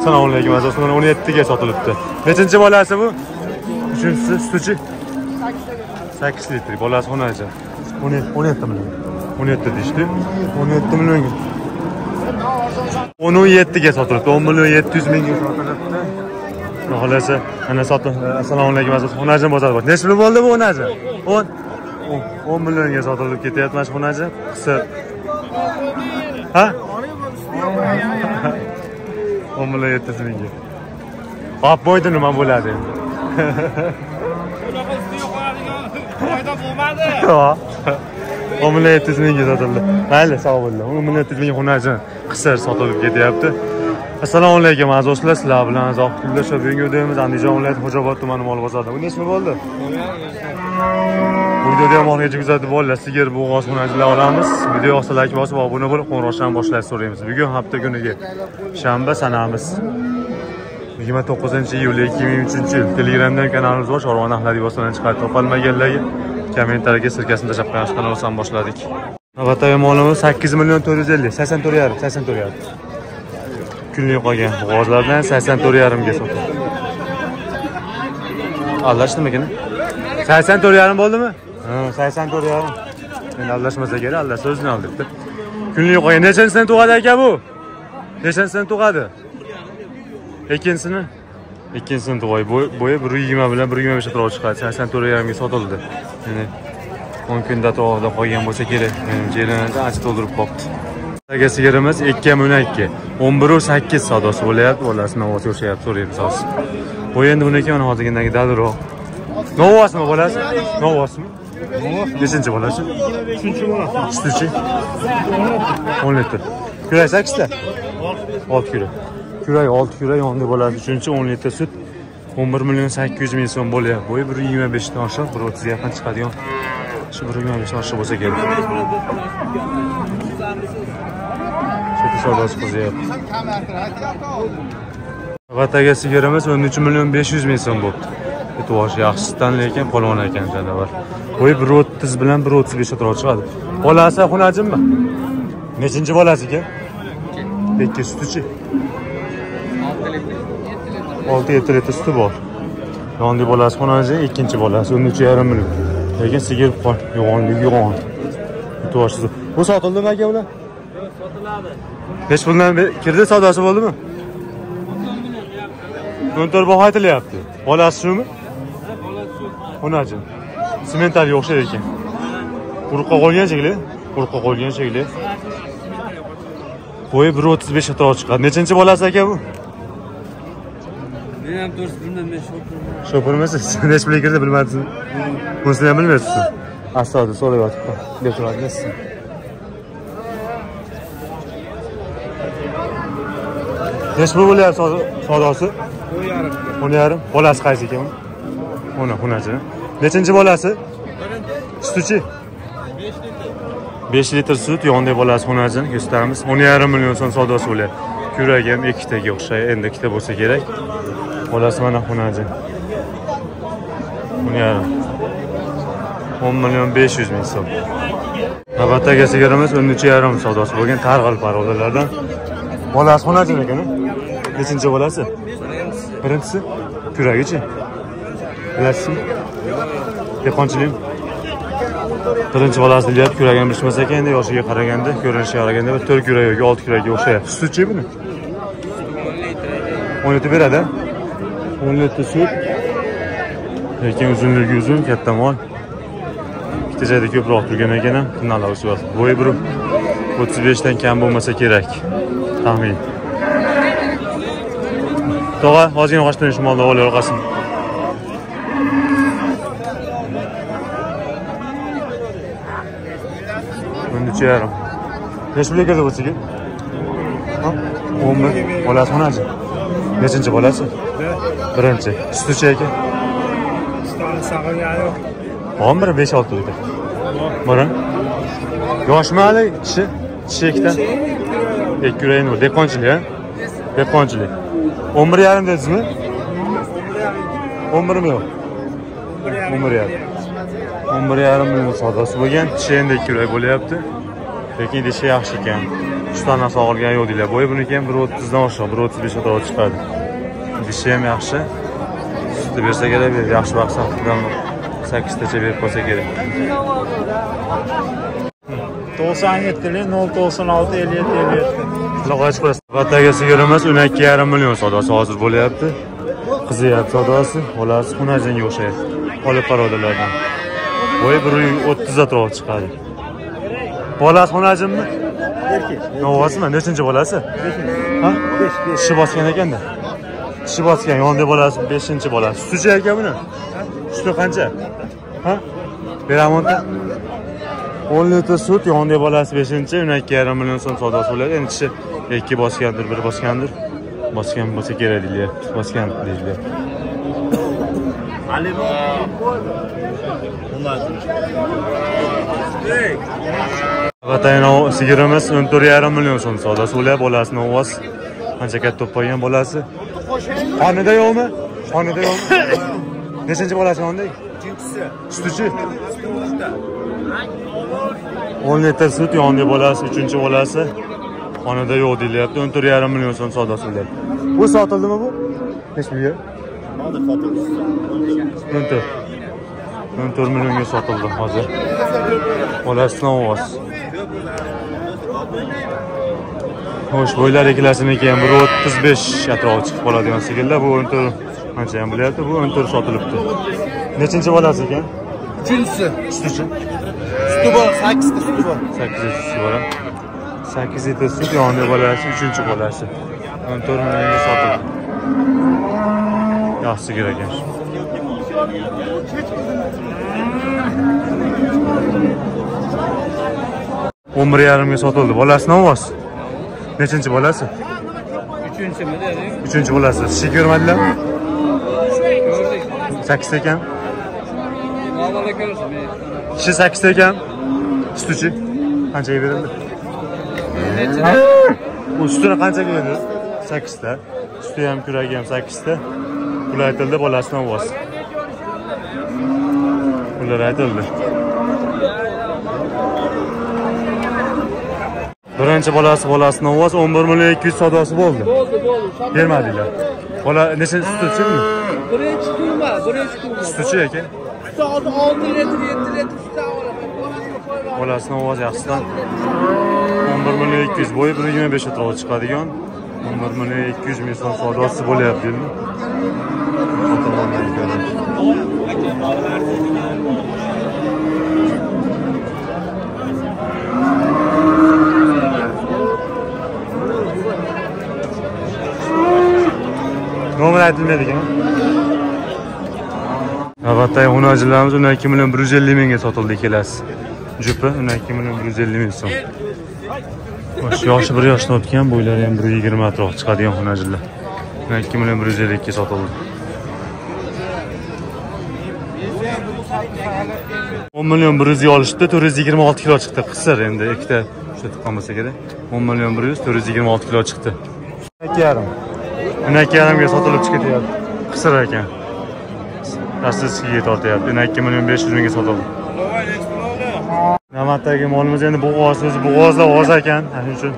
assalomu alaykum asosman o'n yettiga sotilibdi. Nechinchi bolasi bu? Uchinchisi sutichi sakkiz litr. Bolasi xunacha o'n yetti million. O'n yetti deyishdi. O'n yetti millionga o'n o'n yettiga sotilibdi. O'n million yetti yuz mingga sotilibdi. Xudo xohlasa ana sotib assalomu alaykum aziz xunajin bozor bor. Nechi pul bo'ldi bu xunaji o'n. O'n millionga sotilib ketyapti mana shu xunaji qisir. Ha yuz mingga olib qo'ydi nima bo'ladi? Endi foyda bo'lmadi. O'n million yetti yuz mingga sotildi. Mayli sog' bo'linglar o'n million yetti yuz mingga xunaji qisir sotilib ketyapti. Assalomu alaykum aziz do'stlar. Sizlar bilan zohid yo'ldoshov bugungi videomiz andijon viloyati xo'jaobod tumani mol bozorida bu nechi bo'ldi videoda ham oxirigacha kuzatib olinglar sigir bo'g'oz xunajilar olamiz video yoqsa layk bosib obuna bo'lib qo'ng'iroqchani boshlashni so'raymiz bugun hafta kuniga shanba sanamiz yigirma to'qqizinchi iyul ikki ming uchinchi yil. Telegramdan kanalimiz bor chorvon ahli liboslardan chiqarib topolmaganlarga kommentariyga sirkasini tashlab qo'yamiz kanaldan boshladik navbatdagi molimiz sakkiz million to'rt yuz ellik. Sakson to'rt yarim sakson to'rt yarim kunlik qolgan g'ozlardan sakson to'rt yarimga sotildi aldashdimikin sakson to'rt yarim bo'ldimi? Sakson to'rt yarim endi aldashmasa kerak aldasa o'zini aldibdi kunlik qo'ya nechanchisidan tug'adi aka bu? Nechanchisidan tug'adi? Ikkinchisini? Ikkinchisini tug'ay bo'yi bir yigirma bilan bir yigirma besh chiqadi. Sakson to'rt yarimga sotildi. Yani o'n kunda atrofida qolgan bo'lsa kerak. Jelini ancha to'ldirib qolibdi aka sigirimiz ikki ham o'n ikki. O'n biru sakkiz savdosi bo'lyapti. Bolasi novvosiga o'xshayapti so'raymiz hozir bu endi uniki mana hozirgidagi dadilroq novvosimi bolasi? Novvosmi? Nechinchi bolasi uchinchi bolasi sutichi o'n litr kurak sakkizta olti kurak kurak olti kurak yonida bolasi uchinchi o'n litr sut o'n bir million sakkiz yuz ming so'm bo'lyapti bo'yi bir yigirma beshdan oshiq bir o'ttizga yaqin chiqadigan shu bir yigirma beshdan oshiq bo'lsa kerak Sütü savdosi qizyapti vataga sigirimiz o'n uch million besh yuz ming so'm bo'libdi e'tiboshi yaxshisidan lekin polvon ekan janavar bo'yi bir o'ttiz bilan bir o'ttiz besh atrofi chiqadi. Bolasi xunajimmi nechinchi bolasi ekan? Ikki sutichi olti yetti litr suti bor. Yondi bolasi xunaji ikkinchi bolasi o'n uch yarim lekin sigir yo'g'onligi yo'g'on. E'tiborsiz bu sotildimi aka ular? Sotiladi. Besh puldan kirdi savdosi bo'ldimi? o'n to'rt baho aytilyapti bolasi shumi xunachi sementalga o'xshaydi ekan. Urug'qa qolgan shekilli urug'qa qolgan shekilli. Bo'yi bir o'ttiz besh atrofi chiqadi nechinchi bolasi aka bu? Men ham to'g'risi bilmayman men shopir shopirmisiz? Nechi pulga kirdi bilmadingiz bunisini ham bilmaysiz astoydil so'rayotibdi deb turadi siz nechi pul bo'lyapti savdo- savdosi o'n yarim. O'n yarim. Bolasi qaysi ekan uni xunachi nechinchi bolasi? Sutchi. Besh litr sut yonida bolasi xunachi ko'rsatamiz o'n yarim million so'm savdosi bo'lyapti kuragi ham ikkitaga o'xshaydi endi ikkita bo'lsa kerak. Bolasi mana xunachi o'n yarim. O'n million besh yuz ming so'm. Navbatdagi sigaramiz o'n uch yarim savdosi bo'lgan targ'il parodalardan bolasi xunajin ekan nechinchi bolasi? Birinchisi. Kuragichi? Bilasizmi dehqonchilik. Birinchi bolasi deyapti kuragini bilishmas ekan endi yoshiga qaraganda ko'rinishiga qaraganda bir to'rt kurak yoki olti kurakka o'xshayapti. Sutchi buni o'n litr beradi o'n litr sut. Lekin uzunligi uzun katta mol bitta joyda ko'proq turgan ekan ham tunnallar o'syapti bo'yi bir o'ttiz beshdan kam bo'lmasa kerak. Taxmin. Tog'a ozgina qochtiring shu molni olib orqasini o'n uch yarim nechi pulga kirdi bu sigir Ha? o'n bir. Bolasi xonachi nechinchi bolasi birinchi sutichi aka saqlagan yo'q bormi bir besh olti litr bori yoshmi hali tishi tishi ikkita ikki yuragini dehqonchilik a dehqonchilik o'n bir yarim dedingizmi o'n birmi yo'q o'n bir yarim o'n bir yarim million savdosi bo'lgan tishi endi ikki yurak bo'lyapti. Lekin idishi yaxshi ekan. Uch dona sog'ilgan yo'q deydilar bo'yi buniki ham bir o'ttizdan oshiq bir o'ttiz besh atrof chiqadi. Dishi ham yaxshi. Sutni bersa kerak yaxshi vaqt haftadan sakkiztacha berib qolsa kerak. To'qson yettili nol to'qson olti ellik yetti ellik yetti Loqach sigir emas, uni 2,5 million savdosi hozir bo'lyapti. Qizyapti savdosi. Bolasi xunajinga o'xshaydi. Olib parodalardan. Bo'yi 130 atrof chiqadi. Bolasi xunajinmi? Novvasimi? Nechinchi bolasi? Ha? Tishi bosgan ekanda. Tishi bosgan, yonida bolasi 5-chi bolasi. Sutichi aka buni? Suti qancha? Ha? Beramonda 10 litr sut, yonida bolasi 5-chi, uni 2,5 million so'm savdosi bo'ladi. Endi tishi ikki bosgandir, bir bosgandir. Bosgan bo'lsa kerak deylyapti. Bosgan deylyapti. Vatayno sigirimiz 14,5 million so'm savdo bo'lyapti. Bolasini ovoz qancha katta bo'lib qolgan bolasi. Qonida yo'qmi? Qonida yo'qmi? Nechinchi bolasi yonida? ikkinchisi Sutichi? 10 litr sut yonida bolasi, 3-chi bolasi. Xonada yo'q deyilyapti. 14,5 million so'm savdo bo'lyapti. Bu sotildimi bu? Hech bir yer. 14. 14 millionga sotildi hozir. Bolasi ovoz. Xo'sh, bo'ylar ikkilasiniki ham 1.35 atrofi chiqib qoladigan sigirlar. Bu 14 qancha ham bo'lyapti? Bu 14 sotilibdi. Nechinchi bolasi ekan? uchinchisi Sutichi? suti bor sakkizta suti bor 8 litr bor. 8 litr sut yonida bolasi, 3-chi bolasi. 14 millionga sotildi. Yaxshi sigir ekan. o'n bir yarimga sotildi. Bolasini ovoz. Nechinchi bolasi? uchinchimi deding Uchinchi bolasi. Ko'rmadilarmi? ko'rdik Sakkizta ekan. Tishi sakkizta ekan. Sutichi qanchaga berildi? Bu sutini qanchaga berdi? Sakkizta. Suti ham kuragi ham sakkizta. Pul aytildi, bolasini ovoz. Pullar aytildi. Birinchi bolasi bolasini ovoz 11 million 200 savdosi bo'ldi. bo'ldi bo'ldi Bermadilar. Bola necha sutichimi? birinchi tug'ma birinchi tug'ma Sutichi ekan. suti hozir olti litr yetti litr sut olaman Bolasini ovoz yaxshidan 11 million 200 bo'yi 125 atrofi chiqadigan 11 million 200 ming so'm savdosi bo'lyapti nomini aytilmaydi ekan. Navbatdagi xunajilarimiz 12 million 150 mingga sotildi ikkalasi. Jupi 12 million 150 ming so'm. Yosh yoshi bir yoshdan o'tgan, bo'ylari ham 120 atrof chiqadigan xunajilar. 12 million 150 ellikka sotildi. 10 million 100 ga olishdi, 426 kilo chiqdi. Qisir endi ikkita tuqqan bo'lsa kerak. 10 million 100 426 kilo chiqdi. 2,5. 12,5 ga sotilib chiqib ketyapti. Qisir ekan. Rossiyskiga tortyapti. 12 million 500 mingga sotildi. Navbatdagi molimiz endi bo'g'oz, o'zi bo'g'ozlar oz ekan. Shuning uchun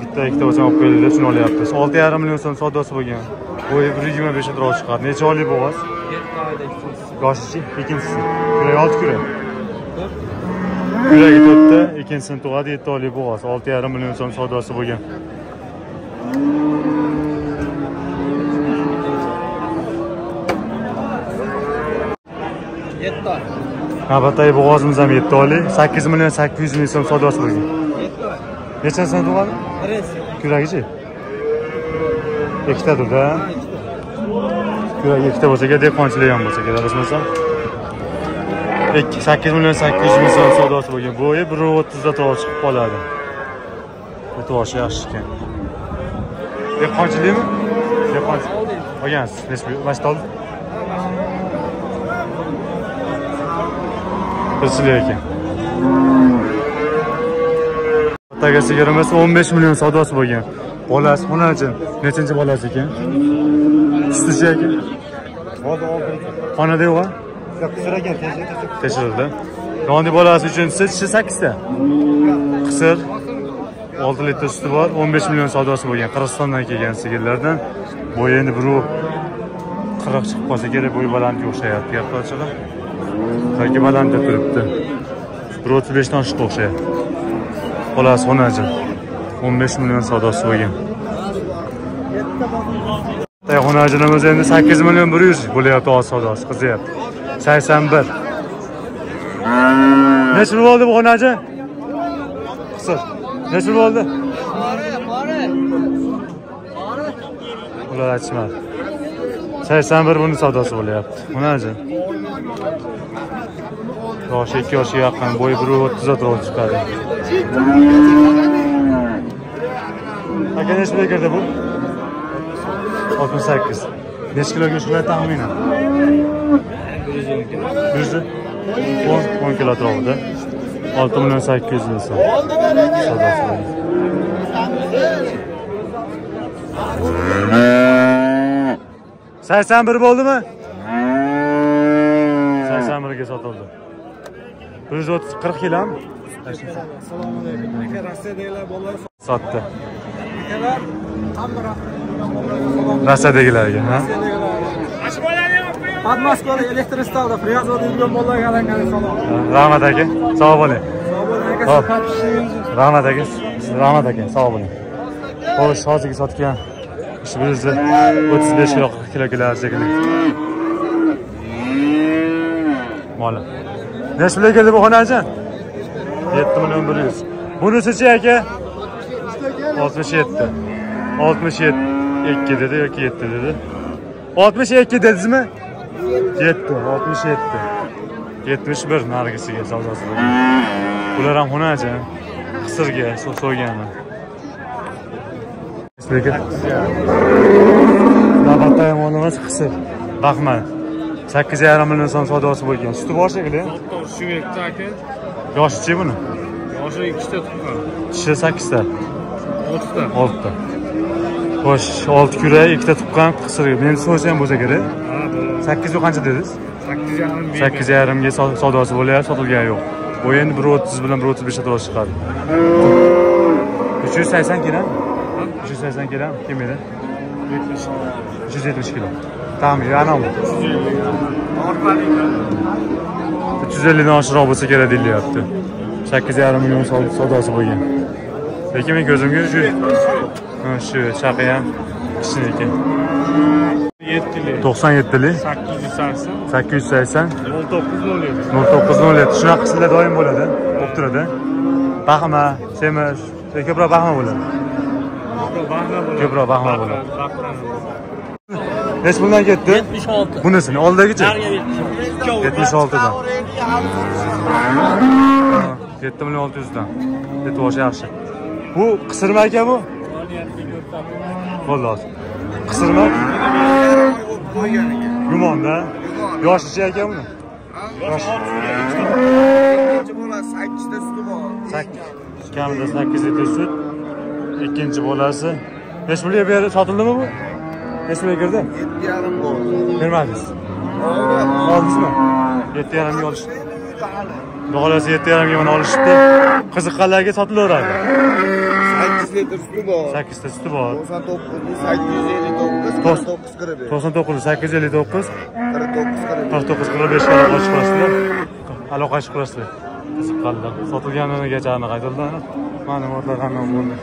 bitta ikkita bo'lsa olib qo'yildi, shuni olyapmiz. 6,5 million so'm savdosi bo'lgan. Bo'yi 125 atrof chiqadi. Necha oylik bo'g'oz? yetti oyda ikkinchisi Yoshichi, ikkinchisi. Kurak olti kurak. Kuragi to'rtta, ikkinchisini tug'adi, 7 oylik bo'g'oz. 6,5 million so'm savdosi bo'lgan. yetti oy Navbatdagi bo'g'ozimiz ham 7 oylik, 8 million 800 ming so'm savdosi bo'lgan. yetti oy Nechanchasini tug'adi? birinchi Kuragichi? Ikkitadirda Kuragi ikkita bo'lsa kerak, dehqonchilik ham bo'lsa kerak, adashmasam. sakkiz million 800 ming so'm savdosi bo'lgan. Bo'yi bir o'ttizda to'g'ri chiqib qoladi. Bu to'g'ri yaxshi ekan. Dehqonchilikmi? Dehqonchilik. Olgansiz, nechta mashta oldi? Qilchilik ekan. Otaga sigirimiz 15 million savdosi bo'lgan. bolasi xonani nechinchi bolasi ekan siznichi ekan xonada yo'q a tekshirgan tekshirildi nonni bolasi uchinchisi tishi sakkizta qisir olti litr suti bor o'n besh million savdosi bo'lgan qirg'izistondan kelgan sigirlardan bo'yi endi birov qirq chiqib qolsa kerak bo'yi balandga o'xshayapti gapni ochig'i yoki balandda turibdi bir o'ttiz beshdan oshiqqa o'xshayapti bolasi xonajin 15 million savdosi bo'lgan Tayxonajinimiz endi 8 million 100 bo'lyapti oz savdosi qiziyapti. 81 necha bo'ldi bu xonaji qisir. Necha pul bo'ldi? Ular aytishmadi. 81 buni savdosi bo'lyapti. Xonaji yoshi 2 yoshga yaqin bo'yi 1.30 atrofida chiqadi. Aka nechi pulga kirdi bu oltmish sakkiz nechi kilo go'sht qiladi taxminan bir yuz o'n o'n kilo atrofida olti million sakkiz yuz ming so'm sakson bir bo'ldimi sakson birga sotildi bir yuz o'ttiz qirq kilomi assalomu alaykum. Rossiyadagilar bolalar sotdi akalar hamma rossiyadagilarga ha? Podmoskvada elektrostalda привязывать yurgan bolalarga alangali salom rahmat aka sog' bo'ling. Sog' bo'ling aka Hop. siz xotishingiz rahmat aka rahmat aka sog' bo'ling. Xo'sh hozirgi sotgan shu bir yuz o'ttiz besh kilo qirq kilo kelar shekilli moli nechi pulga keldi bu xonachi yetti million bir yuz. Bunisichi aka oltmish yetti oltmish ikki dedi yoki yetti dedi. Oltmish ikki dedingizmi yetti oltmish yetti yetmish bir narigisiga savdosi bo'lgan bular ham xunachi qisirga so- so'yganmi lekin navbatda yomonimiz qisir baxmal sakkiz yarim million so'm savdosi bo'lgan suti bor shekilli shu yerda aka yoshichi buni yoshi ikkita tuqqan tishi sakkizta oltita. Oltita. Xo'sh olti kurak ikkita tuqqan qisir men so'rasa ham bo'lsa kerak sakkiz yu qancha dedingiz? Sakkiz yarim sakkiz yarimga savdosi bo'lyapti sotilgani yo'q. Bu endi bir o'ttiz bilan bir o'ttiz besh atrofi chiqadi. Uch yuz sakson kilomi uch yuz sakson kilomi kelmaydi uch yuz yetmish kilo. Taxmin anavi uch yuz ellikdan oshiqroq bo'lsa kerak deyilyapti sakkiz yarim million sav- savdosi bo'lgan lekin men ko'zimga shu shu chaqi ham kishiniki yettili to'qson yettili sakkiz yuz sakson sakkiz yuz sakson nol to'qqiz nol yetti nol to'qqiz nol yetti shunaqa qismlar doim bo'ladi bo'lib turadi baxma semiz ko'proq baxma bo'ladi Ko'proq baxma bo'ladi. nechi puldan ketdi yetmish olti bunisini oldidagichi yetmish oltidan yetti million olti yuzdan yetti boshi yaxshi bu qisirma aka bu? Xolos qisirma? Gumonda yoshichi aka buni? Yosh. Ikkinchi bola sakkizta suti bor. Kamida sakkiz litr sut. Ikkinchi bolasi. Nechi pulga berdi sotildimi bu? Nechi pulga kirdi? Yetti yarim bermadingiz oldingizmi? Yetti yarimga olish xudo xohlasa yetti yarimga mana olishibdi. Qiziqqanlarga sotilaveradi litr suti bor sakkizta suti bor to'qson to'qqiz sakkiz yuz ellik to'qqiz qirq to'qqiz qirq besh to'qson to'qqiz sakkiz yuz ellik to'qqiz qirq to'qqiz qirq qirq to'qqiz qirq beshga aloqa ochib qo'yasizlar aloqa ochib qo'yasizlar qiziqqanlar sotilganigacha anaqa aytildi ma'lumotlar hamma bo'ldi